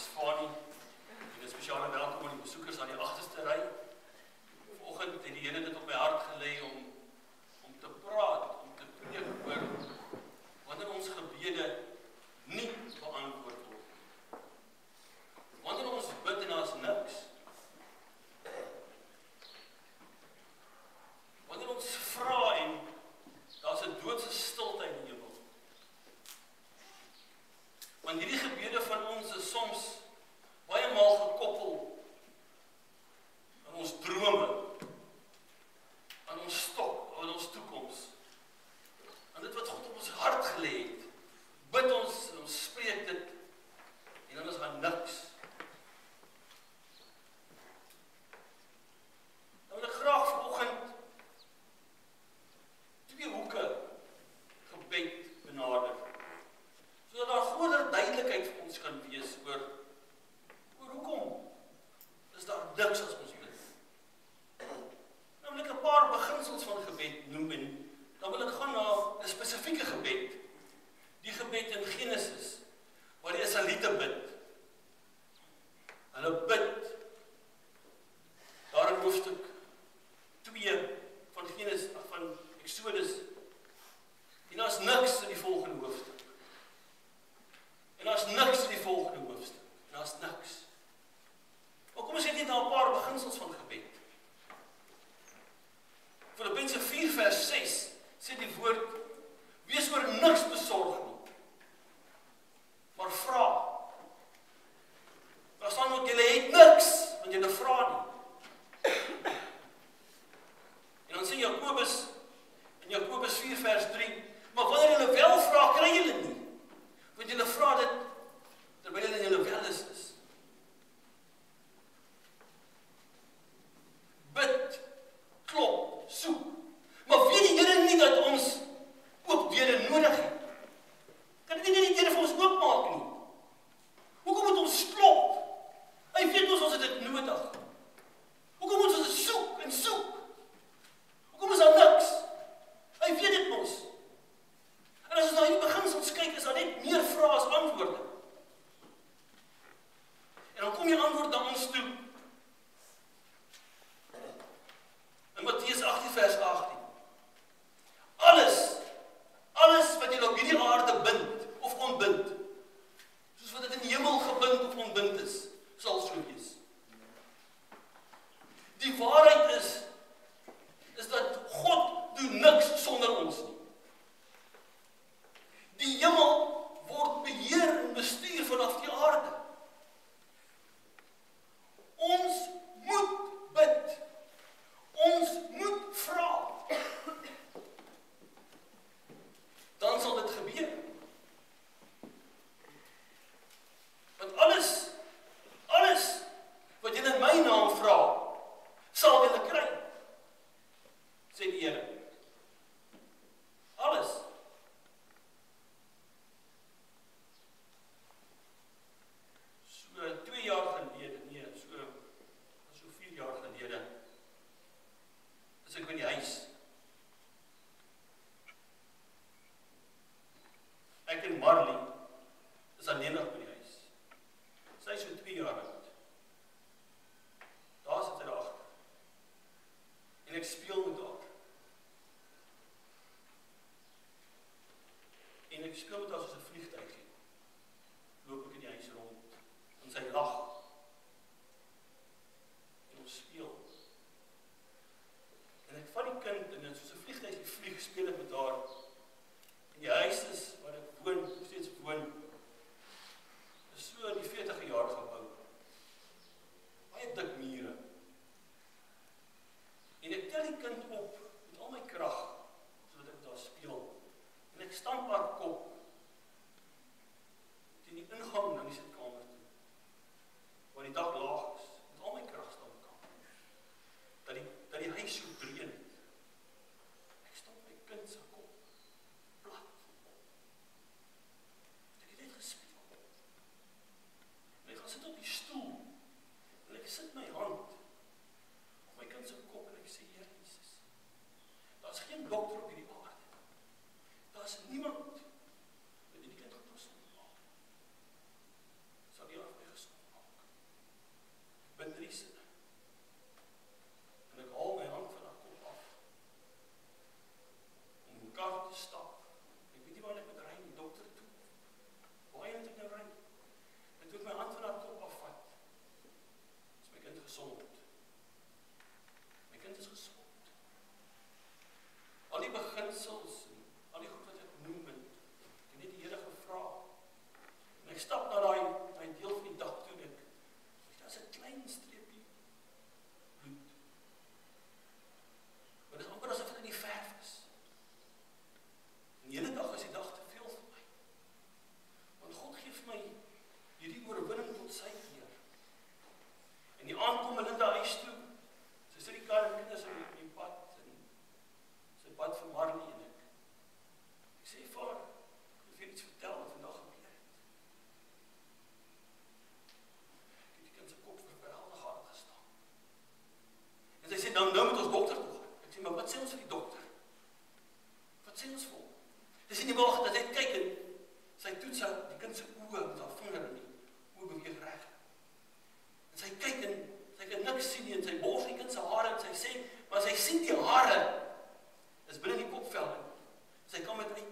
It's funny. It was besonders suksesvol. Dis nie die mag dat hy kyk en sy toets aan die kind se oë met haar vinger in die oë beweeg reg. En sy kyk en sy kan niks sien nie en sy bors die kind se hare en sy sê, maar sy sien die hare is binne die kopvelde. Sy kan met uit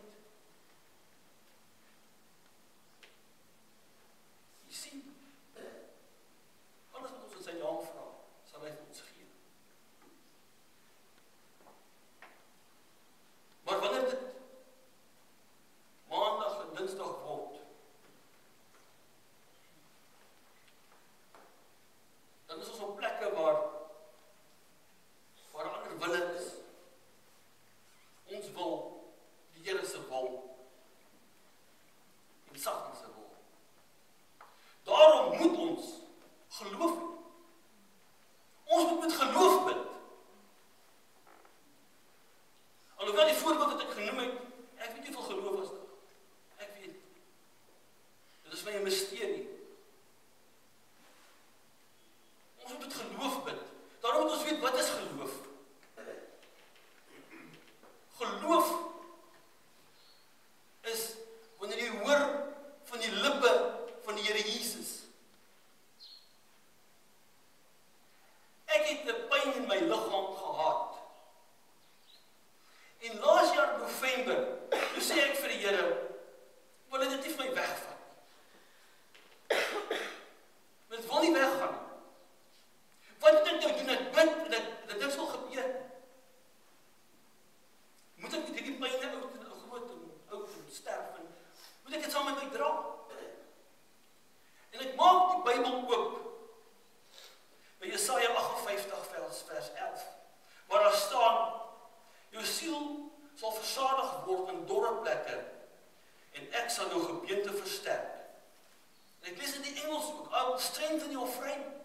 strengthen your frame.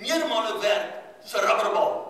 mirë më në verë, se rëbërbojë.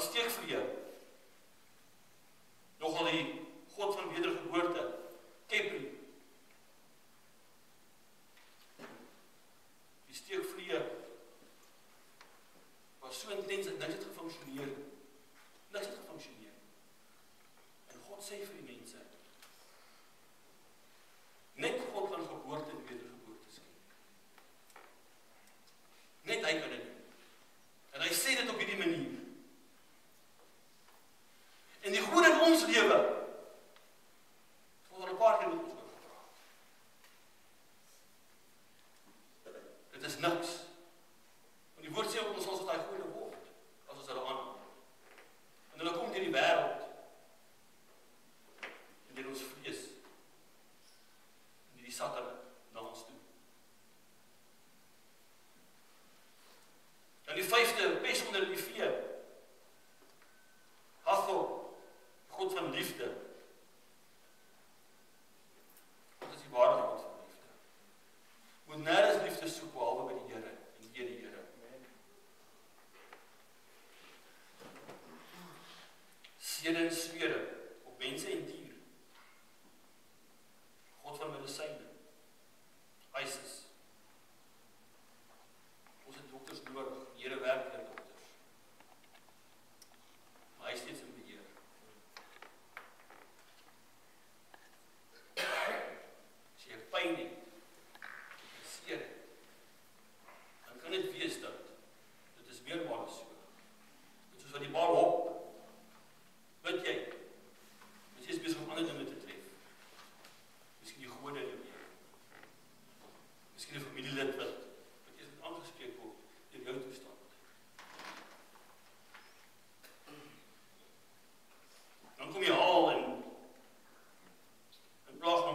uns te gefrier. com dívida.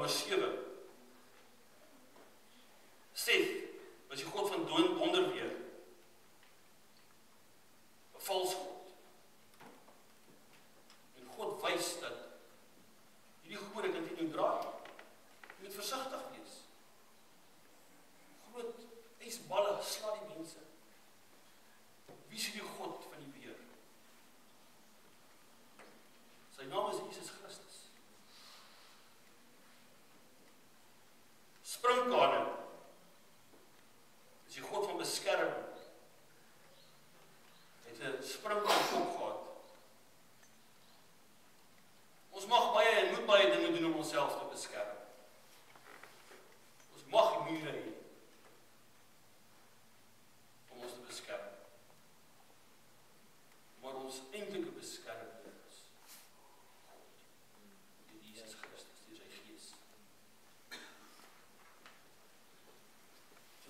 nommer 7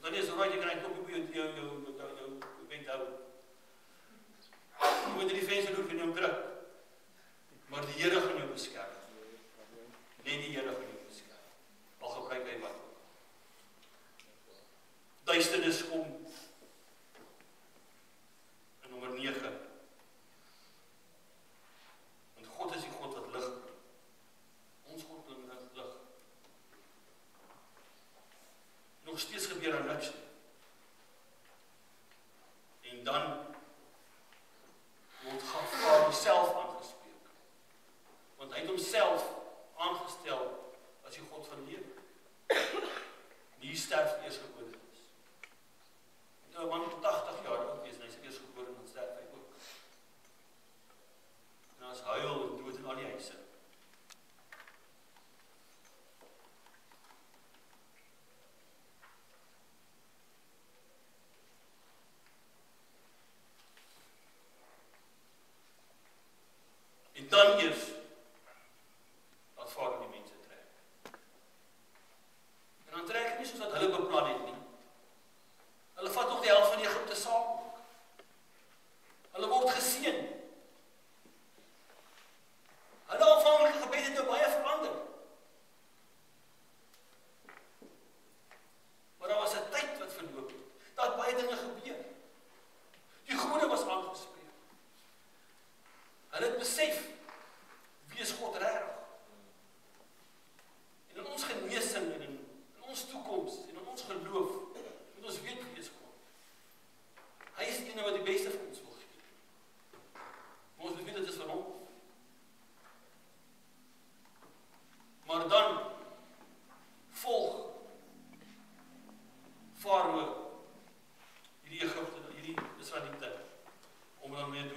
Danes rojni dan, ko bi eu je vendar v defenzi duševnem dragu.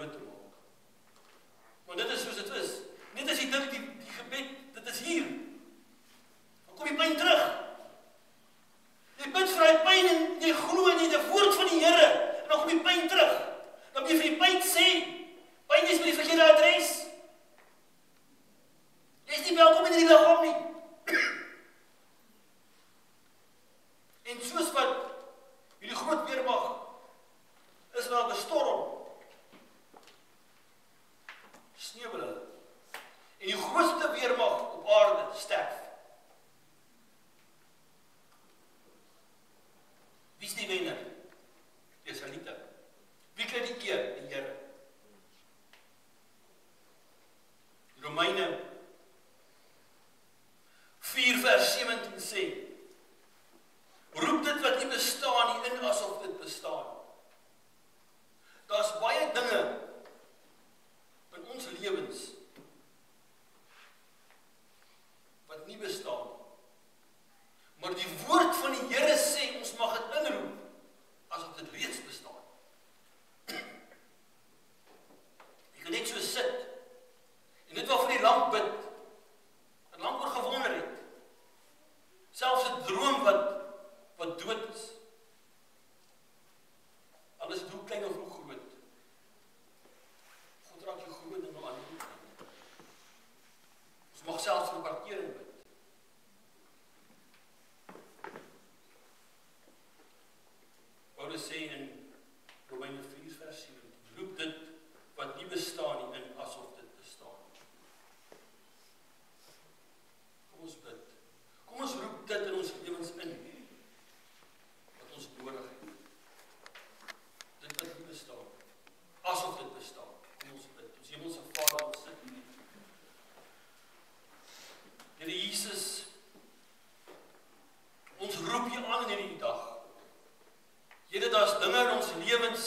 Thank you. Daar's dinge in ons lewens